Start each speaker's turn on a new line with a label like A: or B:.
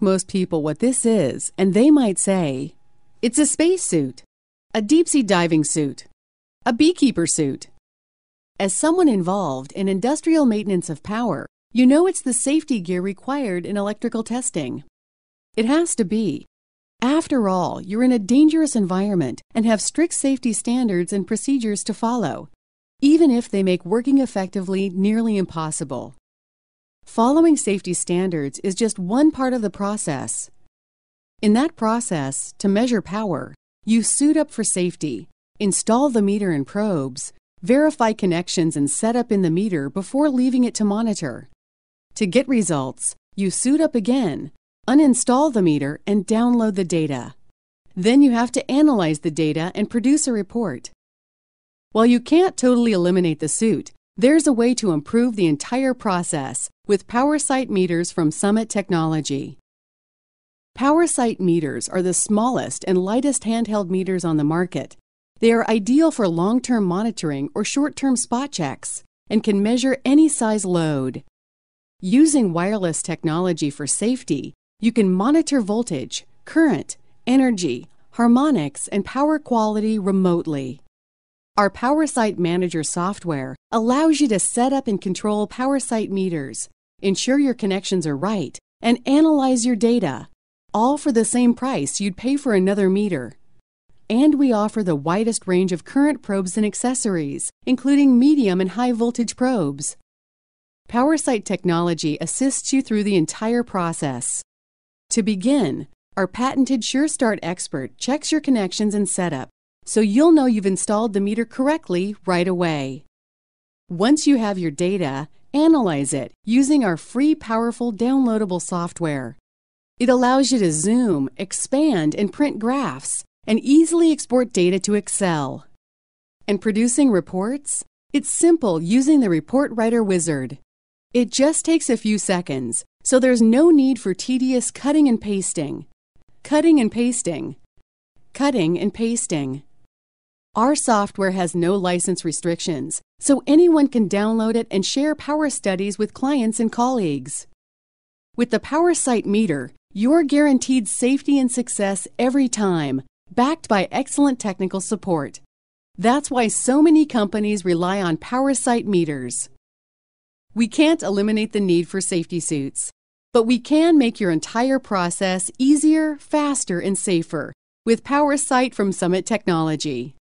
A: most people what this is, and they might say, it's a spacesuit, a deep sea diving suit, a beekeeper suit. As someone involved in industrial maintenance of power, you know it's the safety gear required in electrical testing. It has to be. After all, you're in a dangerous environment and have strict safety standards and procedures to follow, even if they make working effectively nearly impossible. Following safety standards is just one part of the process. In that process, to measure power, you suit up for safety, install the meter and probes, verify connections and setup in the meter before leaving it to monitor. To get results, you suit up again, uninstall the meter, and download the data. Then you have to analyze the data and produce a report. While you can't totally eliminate the suit, there's a way to improve the entire process with PowerSight meters from Summit Technology. PowerSight meters are the smallest and lightest handheld meters on the market. They are ideal for long term monitoring or short term spot checks and can measure any size load. Using wireless technology for safety, you can monitor voltage, current, energy, harmonics, and power quality remotely. Our PowerSight Manager software allows you to set up and control PowerSight meters, ensure your connections are right, and analyze your data, all for the same price you'd pay for another meter. And we offer the widest range of current probes and accessories, including medium and high voltage probes. PowerSight technology assists you through the entire process. To begin, our patented SureStart expert checks your connections and setup so you'll know you've installed the meter correctly right away. Once you have your data, analyze it using our free powerful downloadable software. It allows you to zoom, expand, and print graphs and easily export data to Excel. And producing reports? It's simple using the Report Writer Wizard. It just takes a few seconds, so there's no need for tedious cutting and pasting. Cutting and pasting. Cutting and pasting. Our software has no license restrictions, so anyone can download it and share Power Studies with clients and colleagues. With the PowerSight meter, you're guaranteed safety and success every time, backed by excellent technical support. That's why so many companies rely on PowerSight meters. We can't eliminate the need for safety suits, but we can make your entire process easier, faster, and safer with PowerSight from Summit Technology.